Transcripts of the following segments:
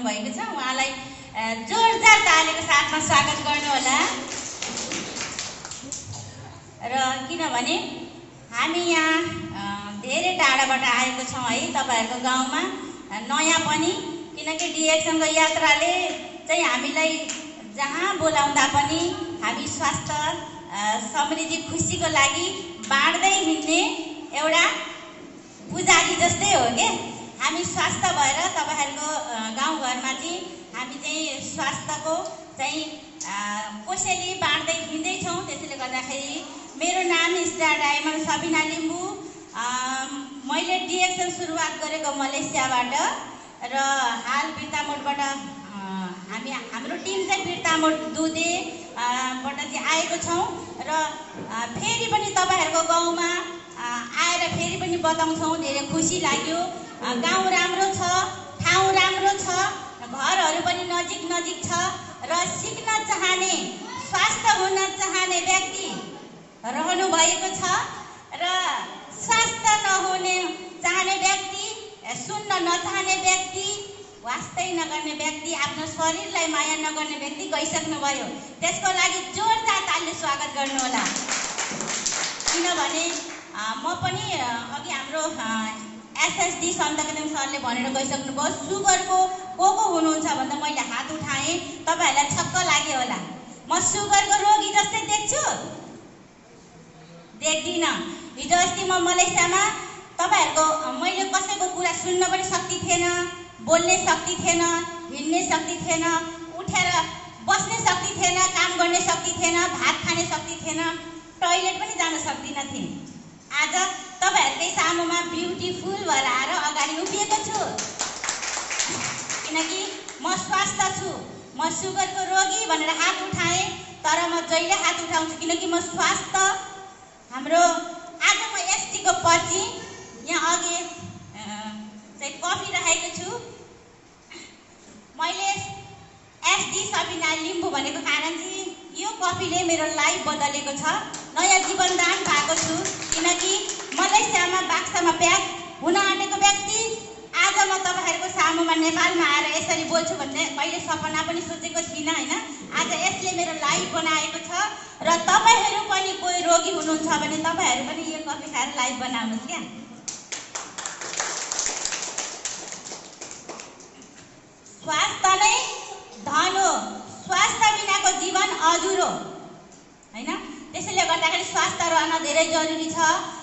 निभाउनु भएको छ। उहाँलाई जोरदार तालीको साथमा स्वागत गर्नुहोला। र किनभने हामी यहाँ धेरै टाढाबाट आएको छौँ है तपाईँहरूको गाउँमा। नयाँ पनि किनकि डिएक्सनको यात्राले चाहिँ हामीलाई जहाँ बोलाउँदा पनि हामी स्वास्थ्य समृद्धि खुसीको लागि बाँड्दै हिँड्ने एउटा पुजारी जस्तै हो क्या हामी स्वास्थ्य भएर तपाईँहरूको गाउँघरमा चाहिँ हामी चाहिँ स्वास्थ्यको चाहिँ कोसेली बाँड्दै हिँड्दैछौँ। त्यसैले गर्दाखेरि मेरो नाम स्टार डायमन्ड सबिना लिम्बू। मैले डिएक्सन सुरुवात गरेको मलेसियाबाट र हाल बिर्तामोडबाट हामी हाम्रो टिम चाहिँ बिर्तामोड दुधे अ, बाट चाहिँ आएको छौँ। र फेरि पनि तपाईँहरूको गाउँमा आएर फेरि पनि बताउँछौँ धेरै खुसी लाग्यो। गाउँ राम्रो छ ठाउँ राम्रो छ घरहरू पनि नजिक नजिक छ र सिक्न चाहने स्वास्थ्य हुन चाहने व्यक्ति रहनु भएको छ र स्वास्थ्य नहुने चाहने व्यक्ति सुन्न नचाहने व्यक्ति वास्तै नगर्ने व्यक्ति आफ्नो शरीरलाई माया नगर्ने व्यक्ति गइसक्नुभयो। त्यसको लागि जोरदार तालले स्वागत गर्नुहोला। किनभने म पनि अघि हाम्रो एसएसडी सन्तकेतम सरले भनेर गइसक्नुभयो सुगरको को को हुनुहुन्छ भन्दा मैले हात उठाएँ तपाईँहरूलाई छक्क लाग्यो होला। म सुगरको रोगी जस्तै देख्छु। देख्दिनँ। हिजो अस्ति म मलेसियामा तपाईँहरूको मैले कसैको कुरा सुन्न पनि शक्ति थिएन बोल्ने शक्ति थिएन हिँड्ने शक्ति थिएन उठेर बस्ने शक्ति थिएन काम गर्ने शक्ति थिएन भात खाने शक्ति थिएन टोइलेट पनि जान सक्दिनँ थिएँ। आज तपाईँहरूकै सामुमा ब्युटिफुल भएर आएर अगाडि उभिएको छु। किनकि म स्वास्थ्य छु। म सुगरको रोगी भनेर हात उठाएँ तर म जहिले हात उठाउँछु किनकि म स्वास्थ्य। हाम्रो आज म एसटीको पर्ची यहाँ अघि चाहिँ कफी राखेको छु। मैले एसडी सबिना लिम्बू भनेको कारण चाहिँ यो कफीले मेरो लाइफ बदलेको छ। नयाँ जीवनदान भएको छु किनकि मलेसियामा बाक्सामा प्याक हुन आँटेको व्यक्ति आज म तपाईँहरूको सामुमा नेपालमा आएर यसरी बोल्छु भन्ने मैले सपना पनि सोचेको थिइनँ होइन? आज यसले मेरो लाइफ बनाएको छ र तपाईँहरू पनि कोही रोगी हुनुहुन्छ भने तपाईँहरू पनि यो कफी खाएर लाइफ बनाउनुहोस् क्या। स्वास्थ्य नै धन हो। स्वास्थ्य बिनाको जीवन अधुरो होइन? त्यसैले गर्दाखेरि स्वास्थ्य रहन धेरै जरुरी छ।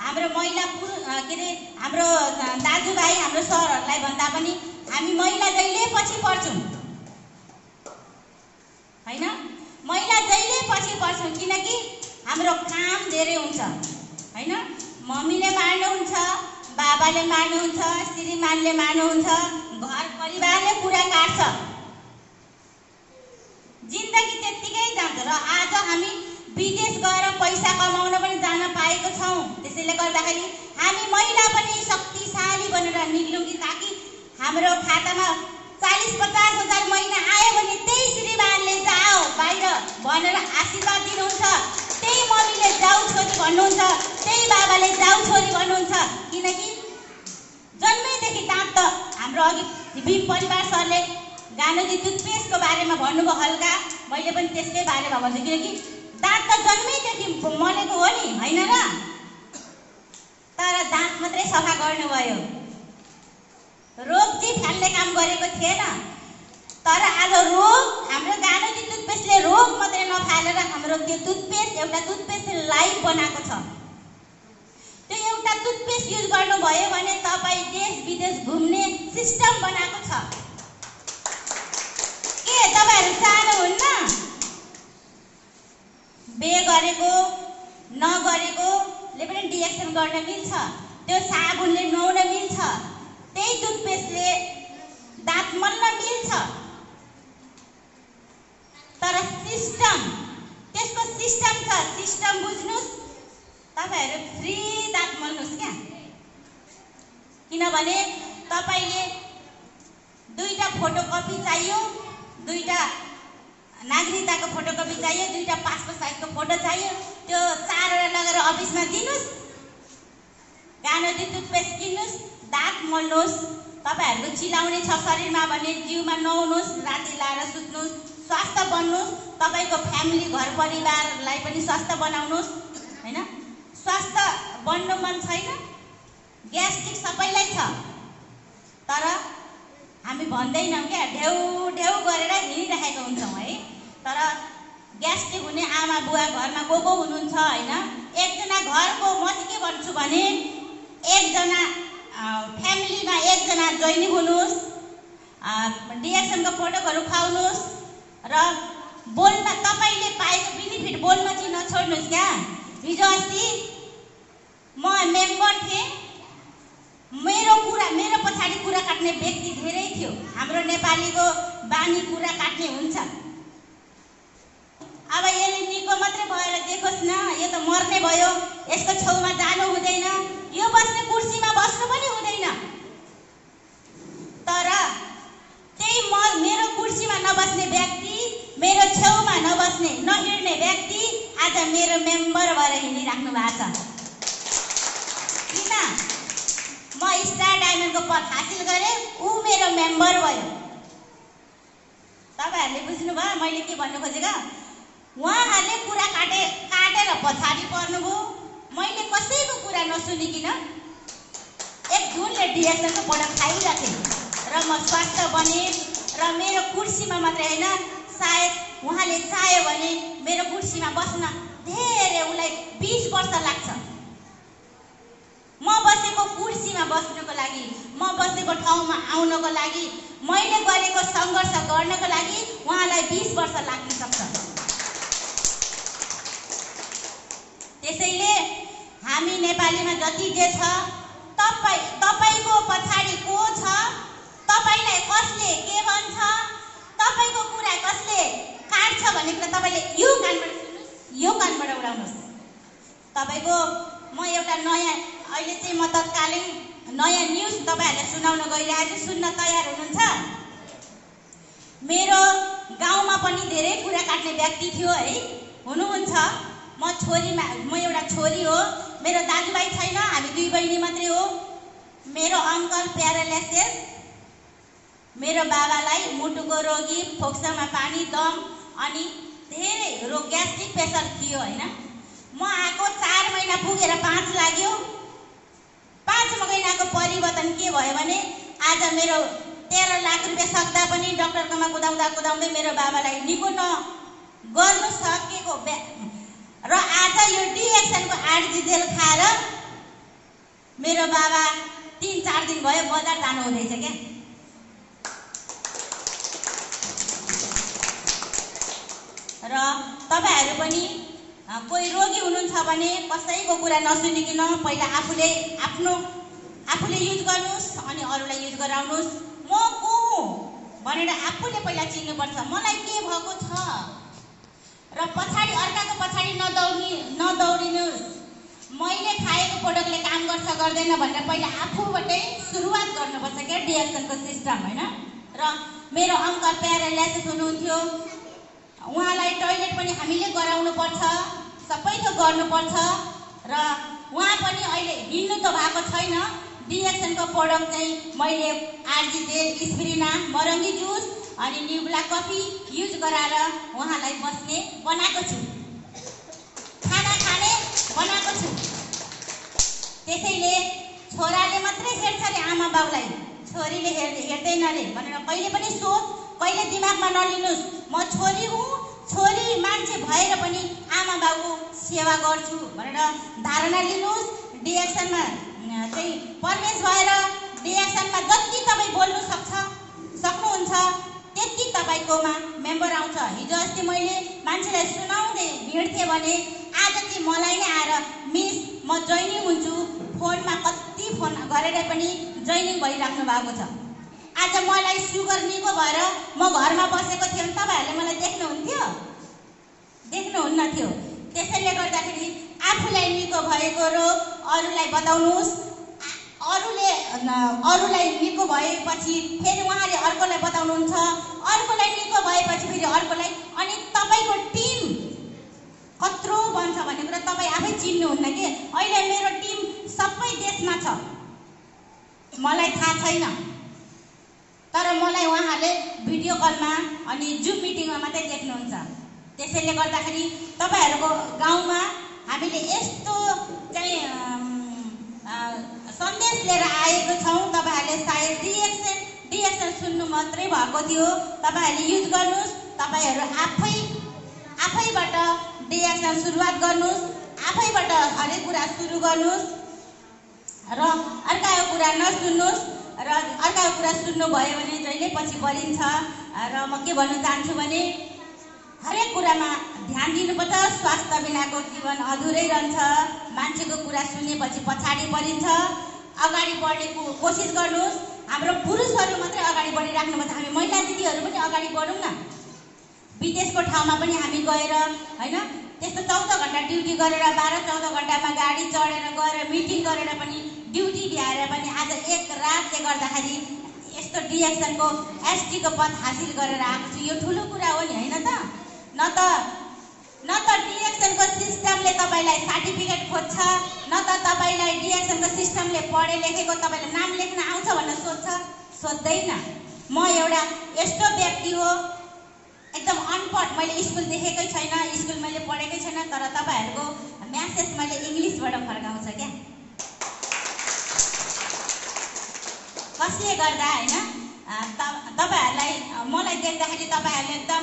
हाम्रो महिला पुरुष अ, के अरे हाम्रो दाजुभाइ हाम्रो सरहरूलाई भन्दा पनि हामी महिला जहिले पछि पर्छौँ। होइन? महिला जहिले पछि पर्छौँ किनकि हाम्रो काम धेरै हुन्छ। होइन? मम्मीले मार्नुहुन्छ बाबाले मार्नुहुन्छ श्रीमानले मार्नुहुन्छ घर परिवारले कुरा काट्छ। जिन्दगी त्यत्तिकै जान्छ र आज हामी विदेश गएर पैसा कमाउन पनि जान पाएको छौँ। त्यसैले गर्दाखेरि हामी महिला पनि शक्तिशाली बनेर निक्लौँ कि ताकि हाम्रो खातामा चालिस पचास हजार महिना आयो भने त्यही श्रीमानले जाओ बाहिर भनेर आशीर्वाद दिनुहुन्छ। त्यही मम्मीले जाऊ छोरी भन्नुहुन्छ त्यही बाबाले जाऊ छोरी भन्नुहुन्छ। किनकि जन्मैदेखि दाँत त हाम्रो अघि बी परिवार सरले गानुजी टुथपेस्टको बारेमा भन्नुभयो हल्का। मैले पनि त्यसकै बारेमा भन्छु। किनकि दाँत त जन्मैदेखि मलेको हो नि होइन र? तर दाँत मात्रै सफा गर्नुभयो। रोग चाहिँ फाल्ने काम गरेको थिएन। तर आज रोग हाम्रो गानुजी टुथपेस्टले रोग मात्रै नफालेर हाम्रो त्यो टुथपेस्ट एउटा टुथपेस्टले लाइफ बनाएको छ। त्यो एउटा टुथपेस्ट युज गर्नुभयो भने तपाईँ देश विदेश घुम्ने सिस्टम बनाएको छ। के तपाईँहरू बे गरेको नगरेकोले पनि डिएक्सन गर्न मिल्छ। त्यो साबुनले नुहाउन मिल्छ। त्यही टुथपेस्टले दाँत मल्न मिल्छ। तर सिस्टम त्यसको सिस्टम छ। सिस्टम बुझ्नुहोस्। तपाईँहरू फ्री दाँत मल्नुहोस् क्या। किनभने तपाईँले दुईवटा फोटोकपी चाहियो दुईवटा नागरिकताको फोटोकपी चाहियो दुईवटा पासपोर्ट साइजको फोटो चाहियो। त्यो चारवटा लगेर अफिसमा दिनुहोस्। बानोदी टुथपेस्ट किन्नुहोस्। दाँत मोल्नुहोस्। तपाईँहरूको चिलाउने छ शरीरमा भने जिउमा नुहाउनुहोस् राति लाएर सुत्नुहोस्। स्वास्थ्य बन्नुहोस्। तपाईँको फ्यामिली घर परिवारलाई पनि स्वास्थ्य बनाउनुहोस्। होइन? स्वास्थ्य बन्नु मन छैन। ग्यास्ट्रिक सबैलाई छ। तर हामी भन्दैनौँ क्या ढेउ ढेउ गरेर हिँडिरहेको हुन्छौँ है। तर ग्यास्ट्रिक हुने आमा बुवा घरमा को को हुनुहुन्छ होइन? एकजना घरको म चाहिँ के भन्छु भने एकजना फ्यामिलीमा एकजना जोइनिङ हुनुहोस् डिएक्सनको फोटोहरू खुवाउनुहोस् र बोल्न तपाईँले पाएको बेनिफिट बोल्न चाहिँ नछोड्नुहोस् क्या? हिजो अस्ति म मेम्बर थिएँ। मेरो कुरा मेरो पछाडि कुरा काट्ने व्यक्ति धेरै थियो। हाम्रो नेपालीको बानी कुरा काट्ने हुन्छ। अब यसले निको मात्रै भएर देखोस् न यो त मर्ने भयो। यसको छेउमा जानु हुँदैन। यो बस्ने कुर्सीमा बस्नु पनि हुँदैन। तर त्यही म मेरो कुर्सीमा नबस्ने व्यक्ति मेरो छेउमा नबस्ने नहिँड्ने व्यक्ति आज मेरो मेम्बर भएर हिँडिराख्नु भएको छ। किन? म स्टार डायमन्डको पद हासिल गरेँ ऊ मेरो मेम्बर भयो। तपाईँहरूले बुझ्नुभयो मैले के भन्नु खोजेको? उहाँहरूले कुरा काटे काटेर पछाडि पर्नुभयो। मैले कसैको कुरा नसुनिकन एक धुनले पढ खाइरहेको थिएँ। र म स्वास्थ्य बने र मेरो कुर्सीमा मात्रै होइन सायद उहाँले चाह्यो भने मेरो कुर्सीमा बस्न धेरै उसलाई बिस वर्ष लाग्छ। म बसेको कुर्सीमा बस्नको लागि म बसेको ठाउँमा आउनको लागि मैले गरेको सङ्घर्ष गर्नको लागि उहाँलाई बिस वर्ष लाग्न सक्छ। त्यसैले हामी नेपालीमा जति जे छ तपाईँ तपाईँको पछाडि को छ तपाईँलाई कसले के भन्छ तपाईँको कुरा कसले काट्छ भन्ने कुरा तपाईँले यो कानबाट सुन्नुहोस् यो कानबाट उडाउनुहोस्। तपाईँको म एउटा नयाँ अहिले चाहिँ म तत्कालीन नयाँ न्युज तपाईँहरूलाई सुनाउन गइरहेको सुन्न तयार हुनुहुन्छ। मेरो गाउँमा पनि धेरै कुरा काट्ने व्यक्ति थियो है हुनुहुन्छ। म छोरीमा म एउटा छोरी हो। मेरो दाजुभाइ छैन हामी दुई बहिनी मात्रै हो। मेरो अङ्कल प्यारालाइसिस। मेरो बाबालाई मुटुको रोगी फोक्सोमा पानी दम अनि धेरै रोग ग्यास्ट्रिक प्रेसर थियो होइन? म आएको चार महिना पुगेर पाँच लाग्यो। पाँच महिनाको परिवर्तन के भयो भने आज मेरो तेह्र लाख रुपियाँ सक्दा पनि डक्टरकोमा कुदाउँदा कुदाउँदै मेरो बाबालाई निको न गर्नु सकेको र आज यो डिएक्सनको आरजी जेल खाएर मेरो बाबा तिन चार दिन भयो बजार जानु हुँदैछ क्या। र तपाईँहरू पनि कोही रोगी हुनुहुन्छ भने कसैको कुरा नसुनिकन पहिला आफूले आफ्नो आफूले युज गर्नुहोस् अनि अरूलाई युज गराउनुहोस्। म को हुँ भनेर आफूले पहिला चिन्नुपर्छ। मलाई के भएको छ? र पछाडि अर्काको पछाडि नदौडी नदौडिनुहोस्। मैले खाएको प्रोडक्टले काम गर्छ गर्दैन भनेर पहिला आफूबाटै सुरुवात गर्नुपर्छ क्या डिएक्सनको सिस्टम होइन? र मेरो अङ्कल प्यारालाइसिस हुनुहुन्थ्यो उहाँलाई टोइलेट पनि हामीले गराउनु पर्छ सबै थोक गर्नुपर्छ। र उहाँ पनि अहिले हिँड्नु त भएको छैन। डिएक्सनको प्रडक्ट चाहिँ मैले आरजी तेल स्प्रिना मरङ्गी जुस। अनि न्युब्ला कफी युज गराएर उहाँलाई बस्ने बनाएको छु। खाना खाने बनाएको छु। त्यसैले छोराले मात्रै हेर्छ अरे आमा बाउलाई। छोरीले हेर् हेर्दैन अरे भनेर कहिले पनि सोच कहिले दिमागमा नलिनुहोस्। म छोरी हुँ छोरी मान्छे भएर पनि आमा बाउको सेवा गर्छु भनेर धारणा लिनुहोस्। डिएक्सनमा चाहिँ परमेश भएर डिएक्सनमा जति तपाईँ बोल्नु सक्छ सक्नुहुन्छ त्यति तपाईँकोमा मेम्बर आउँछ। हिजो अस्ति मैले मान्छेलाई सुनाउँदै हिँड्थेँ भने आज चाहिँ मलाई नै आएर मिस म जोइनिङ हुन्छु। फोनमा कति फोन गरेर पनि जोइनिङ भइराख्नु भएको छ। आज मलाई सुगर निको भएर म घरमा बसेको थिएँ भने तपाईँहरूले मलाई देख्नुहुन्थ्यो? देख्नुहुन्न थियो त्यसैले गर्दाखेरि आफूलाई निको भएको रोग अरूलाई बताउनुहोस्। अरूले अरूलाई निको भएपछि फेरि उहाँले अर्कोलाई बताउनुहुन्छ। अर्कोलाई निको भएपछि फेरि अर्कोलाई। अनि तपाईँको टिम कत्रो बन्छ भन्ने कुरा तपाईँ आफै चिन्नुहुन्न कि? अहिले मेरो टिम सबै देशमा छ। मलाई थाहा छैन। तर मलाई उहाँहरूले भिडियो कलमा अनि जुम मिटिङमा मात्रै देख्नुहुन्छ। त्यसैले गर्दाखेरि तपाईँहरूको गाउँमा हामीले यस्तो चाहिँ सन्देश लिएर आएको छौँ। तपाईँहरूले सायद रिएक्सन रिएक्सन सुन्नु मात्रै भएको थियो। तपाईँहरूले युज गर्नुहोस्। तपाईँहरू आफै आफैबाट रिएक्सन सुरुवात गर्नुहोस्। आफैबाट हरेक कुरा सुरु गर्नुहोस्। र अर्काको कुरा नसुन्नुहोस्। र अर्काको कुरा सुन्नुभयो भने जहिले पछि बलिन्छ। र म के भन्न चाहन्छु भने हरेक कुरामा ध्यान दिनुपर्छ। स्वास्थ्य बिनाको जीवन अधुरै रहन्छ। मान्छेको कुरा सुनेपछि पछाडि परिन्छ। अगाडि बढ्ने को- कोसिस गर्नुहोस्। हाम्रो पुरुषहरू मात्रै अगाडि बढिराख्नुपर्छ हामी महिला दिदीहरू पनि अगाडि बढौँ न। विदेशको ठाउँमा पनि हामी गएर होइन त्यस्तो चौध घन्टा ड्युटी गरेर बाह्र चौध घन्टामा गाडी चढेर गएर मिटिङ गरेर पनि ड्युटी भ्याएर पनि आज एक रातले गर्दाखेरि यस्तो डिएक्सनको एसटीको पद हासिल गरेर आएको छु। यो ठुलो कुरा हो नि होइन त? न त सिस्टमले तपाईँलाई सर्टिफिकेट खोज्छ न त तपाईँलाई डिएक्सनको सिस्टमले पढे लेखेको तपाईँलाई नाम लेख्न आउँछ भनेर सोध्छ? सोध्दैन। म एउटा यस्तो व्यक्ति हो एकदम अनपढ मैले स्कुल देखेकै छैन स्कुल मैले पढेकै छैन तर तपाईँहरूको म्यासेज मैले इङ्ग्लिसबाट फर्काउँछ क्या। कसले गर्दा होइन तपाईँहरूलाई मलाई देख्दाखेरि तपाईँहरूले एकदम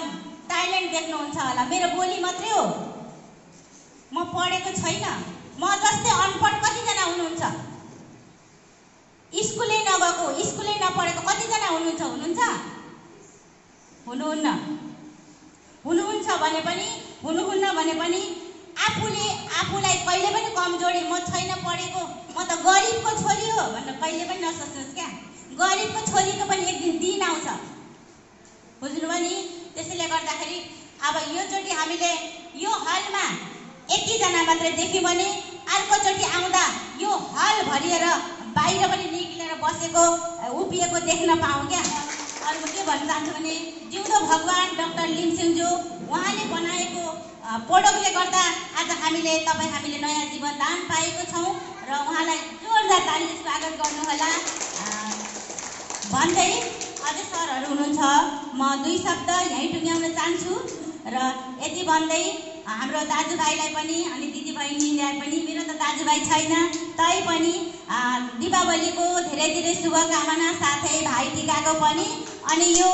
ट्यालेन्ट देख्नुहुन्छ होला। मेरो बोली मात्रै हो। म पढेको छैन। म जस्तै अनपढ कतिजना हुनुहुन्छ? स्कुलै नगएको स्कुलै नपढेको कतिजना हुनुहुन्छ? हुनुहुन्छ? हुनुहुन्न। हुनुहुन्छ भने पनि हुनुहुन्न भने पनि आफूले आफूलाई कहिले पनि कमजोरी म छैन पढेको म त गरिबको छोरी हो भनेर कहिले पनि नसोच्नुहोस् क्या। गरिबको छोरीको पनि एक दिन दिन आउँछ। बुझ्नुभयो नि? त्यसैले गर्दाखेरि अब योचोटि हामीले यो हलमा यतिजना मात्रै देख्यौँ भने अर्कोचोटि आउँदा यो हल भरिएर बाहिर पनि निक्लेर बसेको उभिएको देख्न पाऊँ क्या? अरू म के भन्न चाहन्छु भने जिउँदो भगवान् डक्टर लिमसिङज्यू उहाँले बनाएको प्रोडक्टले गर्दा आज हामीले तपाईँ हामीले नयाँ जीवन दान पाएको छौँ र उहाँलाई जोरदार तालीले स्वागत गर्नुहोला। भन्दै अझै सरहरू हुनुहुन्छ। म दुई शब्द यहीँ टुङ्ग्याउन चाहन्छु र यति भन्दै हाम्रो दाजुभाइलाई पनि अनि दिदीबहिनीलाई पनि मेरो त दाजुभाइ छैन तै पनि दीपावलीको धेरै धेरै शुभकामना साथै भाइ टिकाको पनि। अनि यो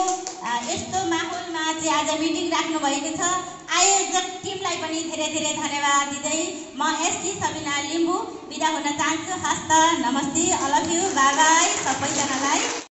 यस्तो माहौलमा चाहिँ आज मिटिङ राख्नुभएको छ। आयोजक टिमलाई पनि धेरै धेरै धन्यवाद दिँदै म एसटी सबिना लिम्बू बिदा हुन चाहन्छु। हस्त नमस्ते अल अफ यु बाई सबैजनालाई।